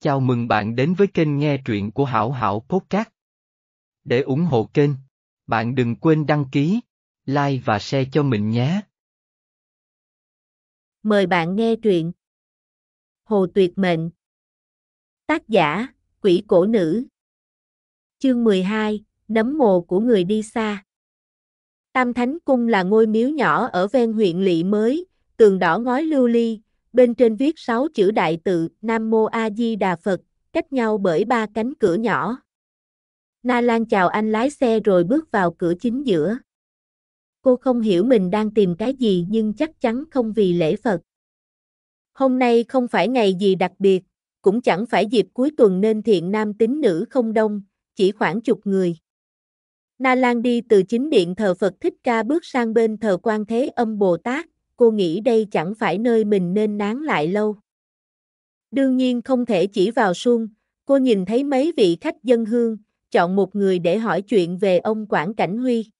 Chào mừng bạn đến với kênh nghe truyện của Hảo Hảo Podcast. Để ủng hộ kênh, bạn đừng quên đăng ký, like và share cho mình nhé. Mời bạn nghe truyện Hồ Tuyệt Mệnh Tác giả, Quỷ Cổ Nữ Chương 12, Nấm mồ của người đi xa Tam Thánh Cung là ngôi miếu nhỏ ở ven huyện Lị Mới, tường đỏ ngói lưu ly, bên trên viết sáu chữ đại tự Nam Mô A Di Đà Phật, cách nhau bởi ba cánh cửa nhỏ. Na Lan chào anh lái xe rồi bước vào cửa chính giữa. Cô không hiểu mình đang tìm cái gì nhưng chắc chắn không vì lễ Phật. Hôm nay không phải ngày gì đặc biệt, cũng chẳng phải dịp cuối tuần nên thiện nam tín nữ không đông, chỉ khoảng chục người. Na Lan đi từ chính điện thờ Phật Thích Ca bước sang bên thờ Quan Thế Âm Bồ Tát, cô nghĩ đây chẳng phải nơi mình nên nán lại lâu. Đương nhiên không thể chỉ vào suông, cô nhìn thấy mấy vị khách dân hương, chọn một người để hỏi chuyện về ông Quảng Cảnh Huy.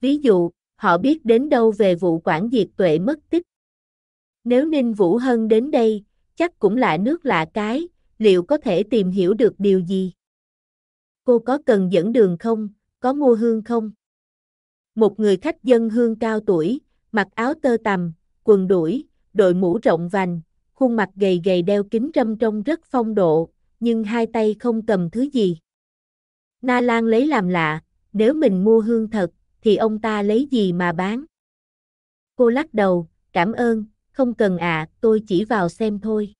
Ví dụ, họ biết đến đâu về vụ Quảng Diệt Tuệ mất tích. Nếu Ninh Vũ Hân đến đây, chắc cũng lạ nước lạ cái, liệu có thể tìm hiểu được điều gì? Cô có cần dẫn đường không, có mua hương không? Một người khách dân hương cao tuổi, mặc áo tơ tằm, quần đuổi, đội mũ rộng vành, khuôn mặt gầy gầy đeo kính râm trông rất phong độ, nhưng hai tay không cầm thứ gì. Na Lan lấy làm lạ, nếu mình mua hương thật, thì ông ta lấy gì mà bán? Cô lắc đầu, cảm ơn, không cần à, tôi chỉ vào xem thôi.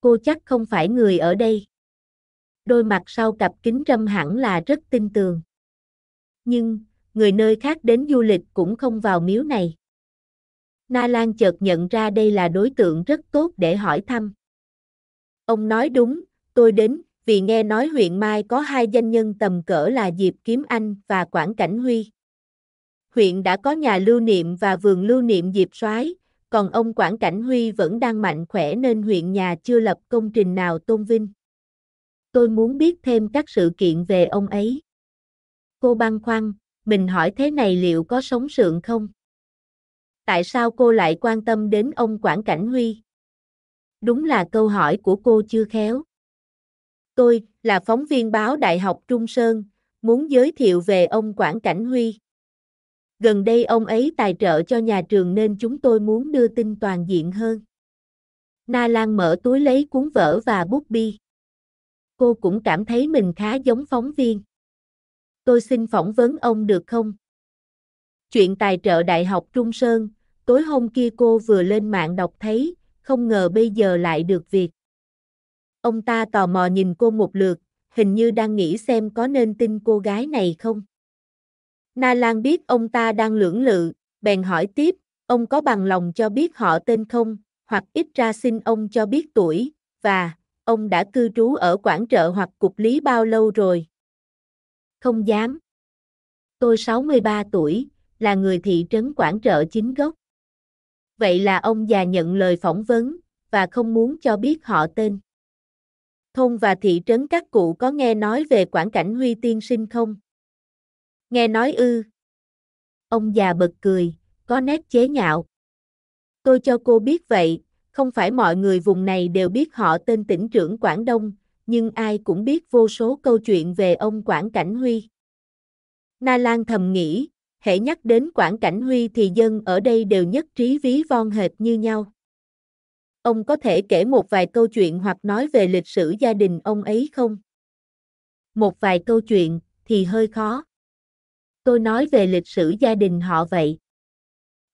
Cô chắc không phải người ở đây. Đôi mặt sau cặp kính râm hẳn là rất tin tường. Nhưng, người nơi khác đến du lịch cũng không vào miếu này. Na Lan chợt nhận ra đây là đối tượng rất tốt để hỏi thăm. Ông nói đúng, tôi đến, vì nghe nói huyện Mai có hai danh nhân tầm cỡ là Diệp Kiếm Anh và Quảng Cảnh Huy. Huyện đã có nhà lưu niệm và vườn lưu niệm Diệp Soái, còn ông Quảng Cảnh Huy vẫn đang mạnh khỏe nên huyện nhà chưa lập công trình nào tôn vinh. Tôi muốn biết thêm các sự kiện về ông ấy. Cô băn khoăn, mình hỏi thế này liệu có sống sượng không? Tại sao cô lại quan tâm đến ông Quảng Cảnh Huy? Đúng là câu hỏi của cô chưa khéo. Tôi, là phóng viên báo Đại học Trung Sơn, muốn giới thiệu về ông Quảng Cảnh Huy. Gần đây ông ấy tài trợ cho nhà trường nên chúng tôi muốn đưa tin toàn diện hơn. Na Lan mở túi lấy cuốn vở và bút bi. Cô cũng cảm thấy mình khá giống phóng viên tôi xin phỏng vấn ông được không? Chuyện tài trợ Đại học Trung Sơn, tối hôm kia cô vừa lên mạng đọc thấy, không ngờ bây giờ lại được việc. Ông ta tò mò nhìn cô một lượt, hình như đang nghĩ xem có nên tin cô gái này không. Na Lan biết ông ta đang lưỡng lự, bèn hỏi tiếp, ông có bằng lòng cho biết họ tên không, hoặc ít ra xin ông cho biết tuổi, và, ông đã cư trú ở quảng trợ hoặc cục lý bao lâu rồi. Không dám. Tôi 63 tuổi, là người thị trấn Quảng Trợ chính gốc. Vậy là ông già nhận lời phỏng vấn, và không muốn cho biết họ tên. Thôn và thị trấn các cụ có nghe nói về Quảng Cảnh Huy tiên sinh không? Nghe nói ư. Ông già bật cười, có nét chế nhạo. Tôi cho cô biết vậy, không phải mọi người vùng này đều biết họ tên tỉnh trưởng Quảng Đông, nhưng ai cũng biết vô số câu chuyện về ông Quảng Cảnh Huy. Na Lan thầm nghĩ, hễ nhắc đến Quảng Cảnh Huy thì dân ở đây đều nhất trí ví von hệt như nhau. Ông có thể kể một vài câu chuyện hoặc nói về lịch sử gia đình ông ấy không? Một vài câu chuyện thì hơi khó. Tôi nói về lịch sử gia đình họ vậy.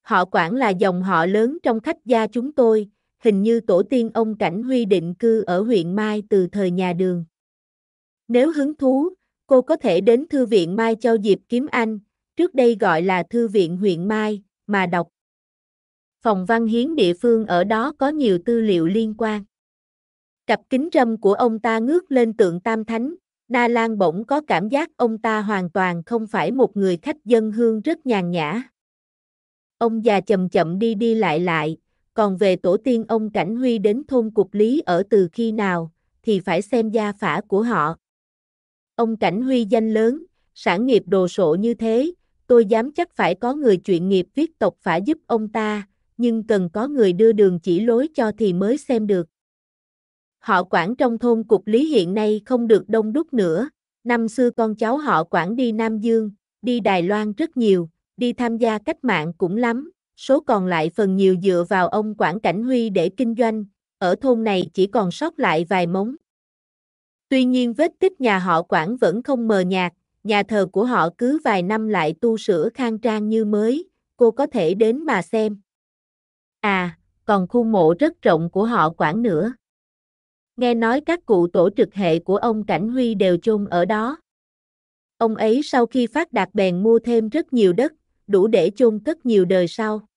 Họ Quảng là dòng họ lớn trong khách gia chúng tôi, hình như tổ tiên ông Cảnh Huy định cư ở huyện Mai từ thời nhà đường. Nếu hứng thú, cô có thể đến Thư viện Mai Châu Diệp Kiếm Anh, trước đây gọi là Thư viện huyện Mai, mà đọc. Phòng văn hiến địa phương ở đó có nhiều tư liệu liên quan. Cặp kính râm của ông ta ngước lên tượng Tam Thánh, Na Lan bỗng có cảm giác ông ta hoàn toàn không phải một người khách dân hương rất nhàn nhã. Ông già chậm chậm đi đi lại lại, còn về tổ tiên ông Cảnh Huy đến thôn Cục Lý ở từ khi nào, thì phải xem gia phả của họ. Ông Cảnh Huy danh lớn, sản nghiệp đồ sộ như thế, tôi dám chắc phải có người chuyện nghiệp viết tộc phả giúp ông ta, nhưng cần có người đưa đường chỉ lối cho thì mới xem được. Họ quản trong thôn cục lý hiện nay không được đông đúc nữa, năm xưa con cháu họ quản đi Nam Dương, đi Đài Loan rất nhiều, đi tham gia cách mạng cũng lắm, số còn lại phần nhiều dựa vào ông Quản Cảnh Huy để kinh doanh, ở thôn này chỉ còn sót lại vài mống. Tuy nhiên vết tích nhà họ Quản vẫn không mờ nhạt, nhà thờ của họ cứ vài năm lại tu sửa khang trang như mới, cô có thể đến mà xem. À, còn khu mộ rất rộng của họ Quản nữa. Nghe nói các cụ tổ trực hệ của ông Cảnh Huy đều chôn ở đó. Ông ấy sau khi phát đạt bèn mua thêm rất nhiều đất, đủ để chôn cất nhiều đời sau.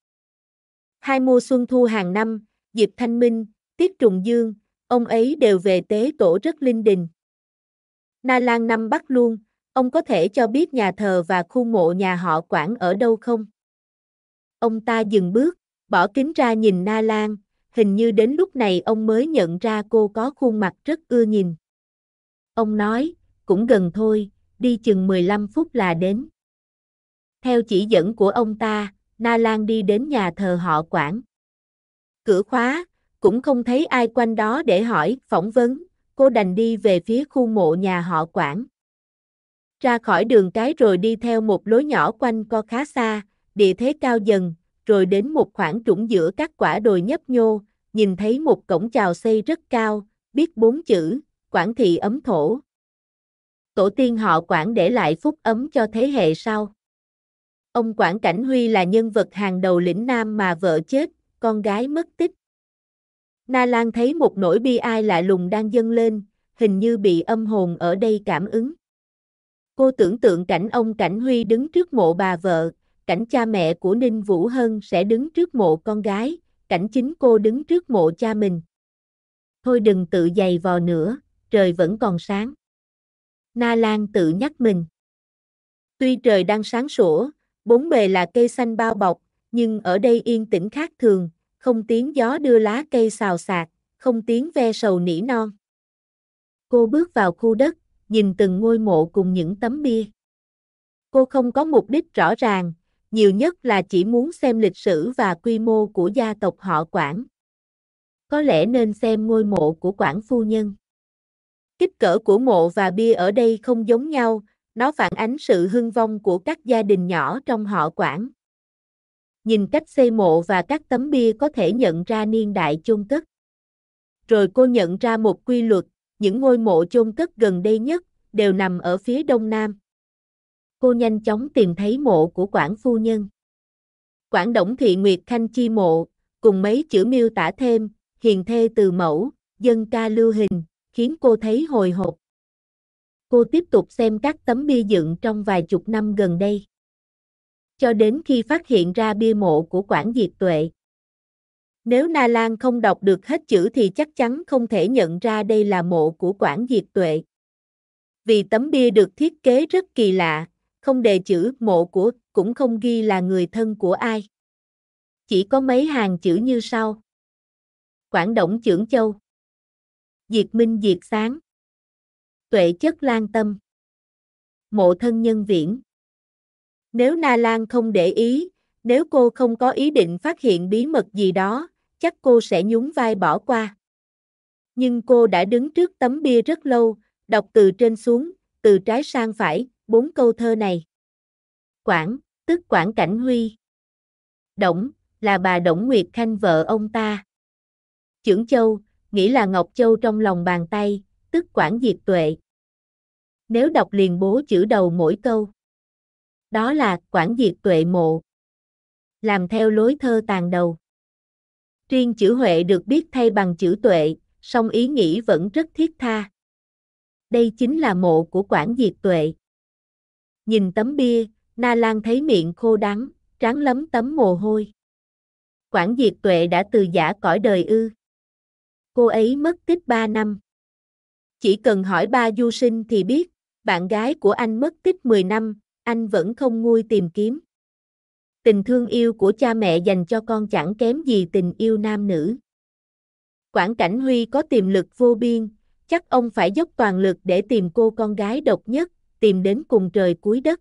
Hai mùa xuân thu hàng năm, dịp thanh minh, tiết trùng dương, ông ấy đều về tế tổ rất linh đình. Na Lan năm Bắc luôn, ông có thể cho biết nhà thờ và khu mộ nhà họ quản ở đâu không? Ông ta dừng bước, bỏ kính ra nhìn Na Lan, hình như đến lúc này ông mới nhận ra cô có khuôn mặt rất ưa nhìn. Ông nói, cũng gần thôi, đi chừng 15 phút là đến. Theo chỉ dẫn của ông ta, Na Lan đi đến nhà thờ họ quản. Cửa khóa, cũng không thấy ai quanh đó để hỏi, phỏng vấn, cô đành đi về phía khu mộ nhà họ quản. Ra khỏi đường cái rồi đi theo một lối nhỏ quanh co khá xa, địa thế cao dần, rồi đến một khoảng trũng giữa các quả đồi nhấp nhô, nhìn thấy một cổng chào xây rất cao, biết bốn chữ, quản thị ấm thổ. Tổ tiên họ quản để lại phúc ấm cho thế hệ sau. Ông Quản Cảnh Huy là nhân vật hàng đầu lĩnh Nam mà vợ chết, con gái mất tích. Na Lan thấy một nỗi bi ai lạ lùng đang dâng lên, hình như bị âm hồn ở đây cảm ứng. Cô tưởng tượng cảnh ông Cảnh Huy đứng trước mộ bà vợ, cảnh cha mẹ của Ninh Vũ Hân sẽ đứng trước mộ con gái, cảnh chính cô đứng trước mộ cha mình. Thôi đừng tự dày vò nữa, trời vẫn còn sáng. Na Lan tự nhắc mình. Tuy trời đang sáng sủa, bốn bề là cây xanh bao bọc, nhưng ở đây yên tĩnh khác thường, không tiếng gió đưa lá cây xào xạc, không tiếng ve sầu nỉ non. Cô bước vào khu đất, nhìn từng ngôi mộ cùng những tấm bia. Cô không có mục đích rõ ràng, nhiều nhất là chỉ muốn xem lịch sử và quy mô của gia tộc họ Quảng. Có lẽ nên xem ngôi mộ của Quảng phu nhân. Kích cỡ của mộ và bia ở đây không giống nhau, nó phản ánh sự hưng vong của các gia đình nhỏ trong họ Quảng. Nhìn cách xây mộ và các tấm bia có thể nhận ra niên đại chôn cất. Rồi cô nhận ra một quy luật, những ngôi mộ chôn cất gần đây nhất đều nằm ở phía đông nam. Cô nhanh chóng tìm thấy mộ của Quảng phu nhân. Quảng Đổng Thị Nguyệt Khanh chi mộ, cùng mấy chữ miêu tả thêm, hiền thê từ mẫu, dân ca lưu hình, khiến cô thấy hồi hộp. Cô tiếp tục xem các tấm bia dựng trong vài chục năm gần đây. Cho đến khi phát hiện ra bia mộ của Quảng Diệt Tuệ. Nếu Na Lan không đọc được hết chữ thì chắc chắn không thể nhận ra đây là mộ của Quảng Diệt Tuệ. Vì tấm bia được thiết kế rất kỳ lạ, không đề chữ mộ của, cũng không ghi là người thân của ai. Chỉ có mấy hàng chữ như sau. Quảng Động Chưởng Châu Diệt Minh Diệt Sáng Tuệ chất lan tâm Mộ thân nhân viễn Nếu Na Lan không để ý, nếu cô không có ý định phát hiện bí mật gì đó, chắc cô sẽ nhún vai bỏ qua. Nhưng cô đã đứng trước tấm bia rất lâu, đọc từ trên xuống, từ trái sang phải, bốn câu thơ này. Quảng, tức Quảng Cảnh Huy. Đổng, là bà Đổng Nguyệt Khanh vợ ông ta. Chưởng Châu, nghĩ là Ngọc Châu trong lòng bàn tay, tức Quảng Diệt Tuệ. Nếu đọc liền bố chữ đầu mỗi câu. Đó là quản Diệt Tuệ Mộ. Làm theo lối thơ tàn đầu. Riêng chữ Huệ được biết thay bằng chữ Tuệ, song ý nghĩ vẫn rất thiết tha. Đây chính là mộ của quản Diệt Tuệ. Nhìn tấm bia, Na Lan thấy miệng khô đắng, tráng lấm tấm mồ hôi. quản Diệt Tuệ đã từ giả cõi đời ư. Cô ấy mất tích 3 năm. Chỉ cần hỏi ba du sinh thì biết, bạn gái của anh mất tích 10 năm, anh vẫn không nguôi tìm kiếm. Tình thương yêu của cha mẹ dành cho con chẳng kém gì tình yêu nam nữ. Quảng Cảnh Huy có tiềm lực vô biên, chắc ông phải dốc toàn lực để tìm cô con gái độc nhất, tìm đến cùng trời cuối đất.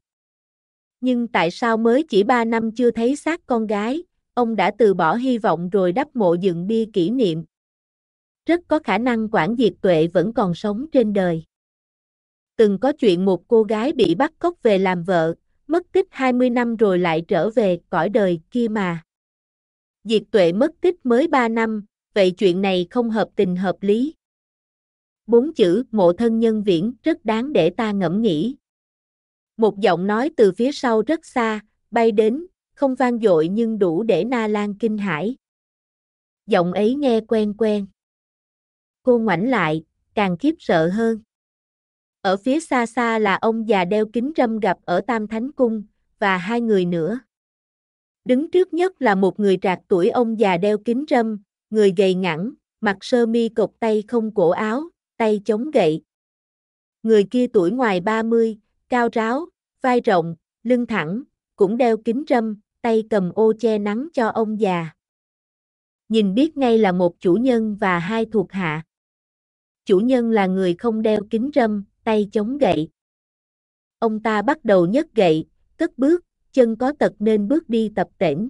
Nhưng tại sao mới chỉ 3 năm chưa thấy xác con gái, ông đã từ bỏ hy vọng rồi đắp mộ dựng bia kỷ niệm. rất có khả năng Quản Diệt Tuệ vẫn còn sống trên đời. Từng có chuyện một cô gái bị bắt cóc về làm vợ, mất tích 20 năm rồi lại trở về cõi đời kia mà. Diệt Tuệ mất tích mới 3 năm, vậy chuyện này không hợp tình hợp lý. Bốn chữ mộ thân nhân viễn rất đáng để ta ngẫm nghĩ. Một giọng nói từ phía sau rất xa, bay đến, không vang dội nhưng đủ để Na Lan kinh hãi. Giọng ấy nghe quen quen. Cô ngoảnh lại, càng khiếp sợ hơn. Ở phía xa xa là ông già đeo kính râm gặp ở Tam Thánh Cung, và hai người nữa. Đứng trước nhất là một người trạc tuổi ông già đeo kính râm, người gầy ngẳng, mặc sơ mi cộc tay không cổ áo, tay chống gậy. Người kia tuổi ngoài 30, cao ráo, vai rộng, lưng thẳng, cũng đeo kính râm, tay cầm ô che nắng cho ông già. Nhìn biết ngay là một chủ nhân và hai thuộc hạ. Chủ nhân là người không đeo kính râm, tay chống gậy. Ông ta bắt đầu nhấc gậy, cất bước, chân có tật nên bước đi tập tễnh.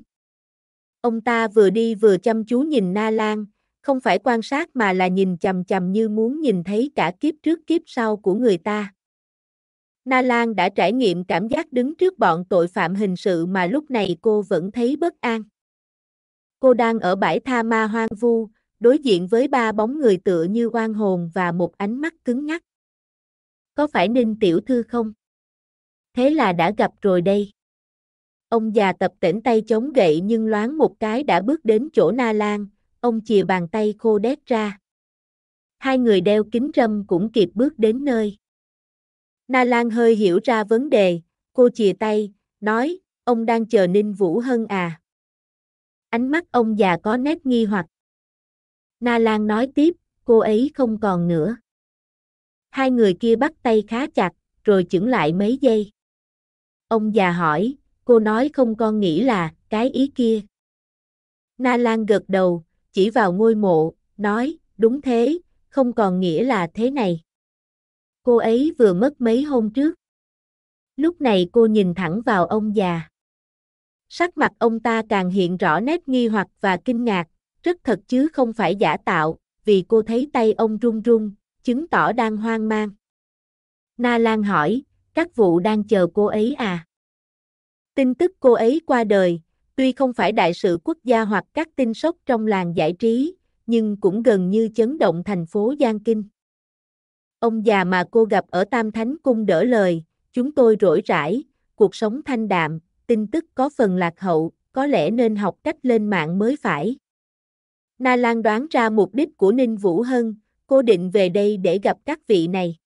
Ông ta vừa đi vừa chăm chú nhìn Na Lan, không phải quan sát mà là nhìn chằm chằm như muốn nhìn thấy cả kiếp trước kiếp sau của người ta. Na Lan đã trải nghiệm cảm giác đứng trước bọn tội phạm hình sự mà lúc này cô vẫn thấy bất an. Cô đang ở bãi tha ma hoang vu, đối diện với ba bóng người tựa như oan hồn và một ánh mắt cứng ngắc. Có phải Ninh Tiểu Thư không? Thế là đã gặp rồi đây. Ông già tập tỉnh tay chống gậy nhưng loáng một cái đã bước đến chỗ Na Lan, ông chìa bàn tay khô đét ra. Hai người đeo kính râm cũng kịp bước đến nơi. Na Lan hơi hiểu ra vấn đề, cô chìa tay, nói, ông đang chờ Ninh Vũ Hân à. Ánh mắt ông già có nét nghi hoặc. Na Lan nói tiếp, cô ấy không còn nữa. Hai người kia bắt tay khá chặt, rồi chững lại mấy giây. Ông già hỏi, cô nói không con nghĩ là, cái ý kia. Na Lan gật đầu, chỉ vào ngôi mộ, nói, đúng thế, không còn nghĩa là thế này. Cô ấy vừa mất mấy hôm trước. Lúc này cô nhìn thẳng vào ông già. Sắc mặt ông ta càng hiện rõ nét nghi hoặc và kinh ngạc, rất thật chứ không phải giả tạo, vì cô thấy tay ông run run, chứng tỏ đang hoang mang. Na Lan hỏi, các vụ đang chờ cô ấy à? Tin tức cô ấy qua đời, tuy không phải đại sự quốc gia hoặc các tin sốc trong làng giải trí, nhưng cũng gần như chấn động thành phố Giang Kinh. Ông già mà cô gặp ở Tam Thánh Cung đỡ lời, chúng tôi rỗi rãi, cuộc sống thanh đạm, tin tức có phần lạc hậu, có lẽ nên học cách lên mạng mới phải. Na Lan đoán ra mục đích của Ninh Vũ Hân, cô định về đây để gặp các vị này.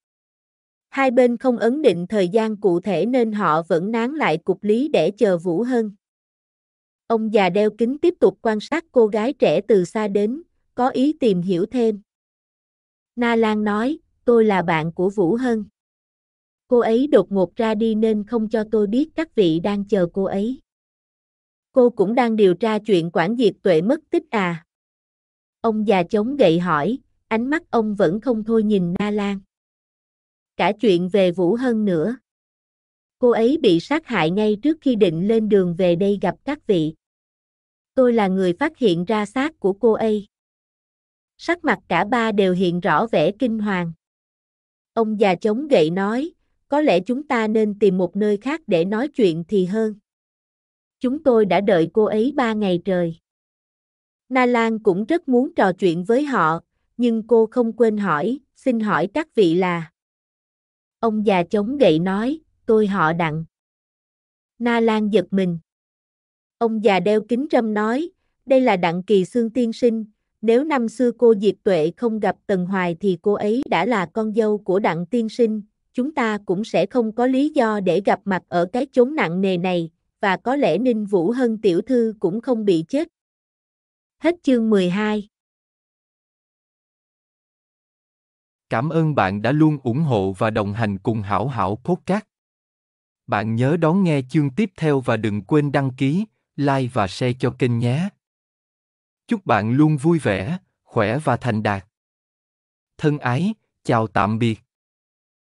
Hai bên không ấn định thời gian cụ thể nên họ vẫn nán lại cục lý để chờ Vũ Hân. Ông già đeo kính tiếp tục quan sát cô gái trẻ từ xa đến, có ý tìm hiểu thêm. Na Lan nói, tôi là bạn của Vũ Hân. Cô ấy đột ngột ra đi nên không cho tôi biết các vị đang chờ cô ấy. Cô cũng đang điều tra chuyện quản diệt tuệ mất tích à? Ông già chống gậy hỏi, ánh mắt ông vẫn không thôi nhìn Na Lan. Cả chuyện về Vũ Hân nữa. Cô ấy bị sát hại ngay trước khi định lên đường về đây gặp các vị. Tôi là người phát hiện ra xác của cô ấy. Sắc mặt cả ba đều hiện rõ vẻ kinh hoàng. Ông già chống gậy nói, có lẽ chúng ta nên tìm một nơi khác để nói chuyện thì hơn. Chúng tôi đã đợi cô ấy ba ngày trời. Na Lan cũng rất muốn trò chuyện với họ, nhưng cô không quên hỏi, xin hỏi các vị là. Ông già chống gậy nói, tôi họ đặng. Na Lan giật mình. Ông già đeo kính râm nói, đây là đặng kỳ xương tiên sinh, nếu năm xưa cô diệp Tuệ không gặp Tần Hoài thì cô ấy đã là con dâu của đặng tiên sinh, chúng ta cũng sẽ không có lý do để gặp mặt ở cái chốn nặng nề này, và có lẽ Ninh Vũ Hân tiểu thư cũng không bị chết. Hết chương 12 Cảm ơn bạn đã luôn ủng hộ và đồng hành cùng Hảo Hảo Podcast. Bạn nhớ đón nghe chương tiếp theo và đừng quên đăng ký, like và share cho kênh nhé. Chúc bạn luôn vui vẻ, khỏe và thành đạt. Thân ái, chào tạm biệt.